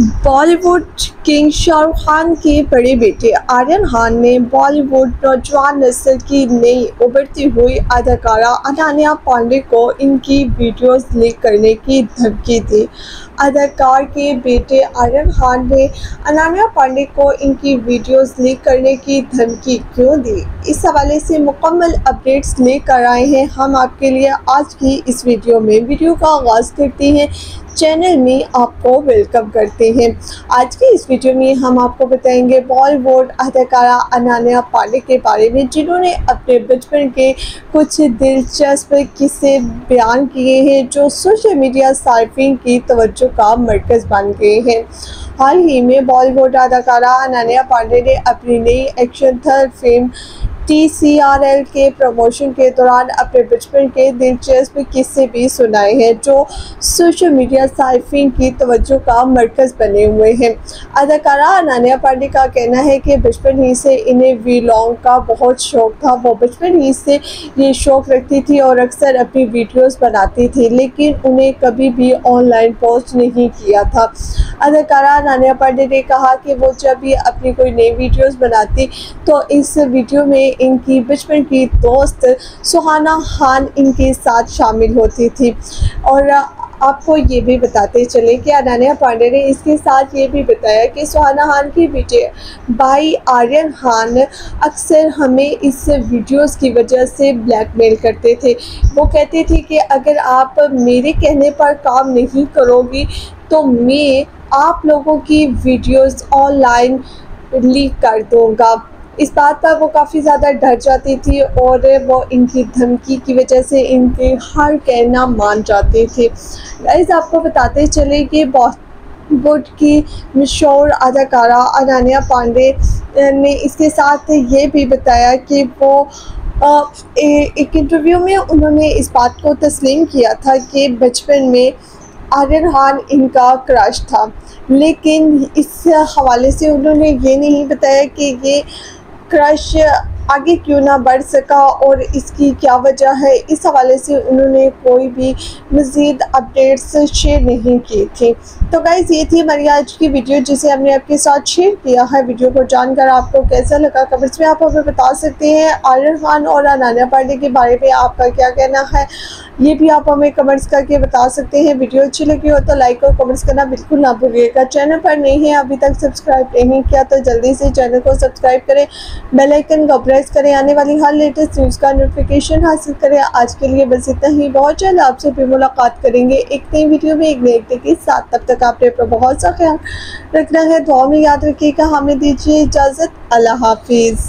Bollywood king Shahrukh Khan के बड़े बेटे आर्यन खान ने बॉलीवुड नौजवान नस्ल की नई उभरती हुई अदाकारा अनान्या पांडे को इनकी वीडियोस लीक करने की धमकी दी। अदाकार के बेटे आर्यन खान ने अनान्या पांडे को इनकी वीडियोस लीक करने की धमकी क्यों दी? इस हवाले से मुकम्मल अपडेट्स लेकर आए हैं। हम आपके लिए आज की इस वीडियो में। वीडियो का आगाज़ करते हैं। चैनल में आपको वेलकम करते हैं। आज की इस वीडियो में हम आपको बताएँगे बॉलीवुड अदाकारा अनान्या पांडे के बारे में, जिन्होंने अपने बचपन के कुछ दिलचस्प किस्से बयान किए हैं, जो सोशल मीडिया सार्फिन की तवज्जो का मरकज़ बन गए हैं। हाल ही में बॉलीवुड अदाकारा अनान्या पांडे ने अपनी नई एक्शन थर्ड फ़िल्म टीसीआरएल के प्रमोशन के दौरान अपने बचपन के दिलचस्प किस्से भी सुनाए हैं, जो सोशल मीडिया सार्फिन की तवज्जो का मरकज़ बने हुए हैं। अदाकारा अनान्या पांडे का कहना है कि बचपन ही से इन्हें वीलॉन्ग का बहुत शौक था। वो बचपन ही से ये शौक रखती थी और अक्सर अपनी वीडियोस बनाती थी, लेकिन उन्हें कभी भी ऑनलाइन पोस्ट नहीं किया था। अदाकारा नानिया पांडे ने कहा कि वो जब भी अपनी कोई नई वीडियोस बनाती तो इस वीडियो में इनकी बचपन की दोस्त सुहाना खान इनके साथ शामिल होती थी। और आपको ये भी बताते चले कि अनान्या पांडे ने इसके साथ ये भी बताया कि सुहाना खान के बेटे भाई आर्यन खान अक्सर हमें इस वीडियोस की वजह से ब्लैकमेल करते थे। वो कहते थे कि अगर आप मेरे कहने पर काम नहीं करोगी तो मैं आप लोगों की वीडियोस ऑनलाइन लीक कर दूँगा। इस बात पर वो काफ़ी ज़्यादा डर जाती थी और वो इनकी धमकी की वजह से इनके हर कहना मान जाते थे। गाइस आपको बताते चले कि बॉलीवुड की मशहूर अदाकारा अनान्या पांडे ने इसके साथ ये भी बताया कि वो आ, ए, एक इंटरव्यू में उन्होंने इस बात को तस्लीम किया था कि बचपन में आर्यन खान इनका क्रश था। लेकिन इस हवाले से उन्होंने ये नहीं बताया कि ये क्रश आगे क्यों ना बढ़ सका और इसकी क्या वजह है? इस हवाले से उन्होंने कोई भी मज़ीद अपडेट्स शेयर नहीं की थी। तो गाइज़ ये थी हमारी आज की वीडियो जिसे हमने आपके साथ शेयर किया है। वीडियो को जानकर आपको कैसा लगा? कमेंट्स में आप हमें बता सकते हैं। आर्यन खान और अनाना पांडे के बारे में आपका क्या कहना है? ये भी आप हमें कमेंट्स करके बता सकते हैं। वीडियो अच्छी लगी हो तो लाइक और कमेंट्स करना बिल्कुल ना भूलिएगा। चैनल पर नहीं है, अभी तक सब्सक्राइब नहीं किया तो जल्दी से चैनल को सब्सक्राइब करें। बेल आइकन को प्रेस करें, आने वाली हर लेटेस्ट न्यूज़ का नोटिफिकेशन हासिल करें। आज के लिए बस इतना ही। बहुत जल्द आपसे फिर मुलाकात करेंगे एक नई वीडियो में, एक नए के साथ। तब तक आपने अपना बहुत सा ख्याल रखना है। दुआ में याद रखिएगा। हमें दीजिए इजाज़त। अल्लाह हाफिज़।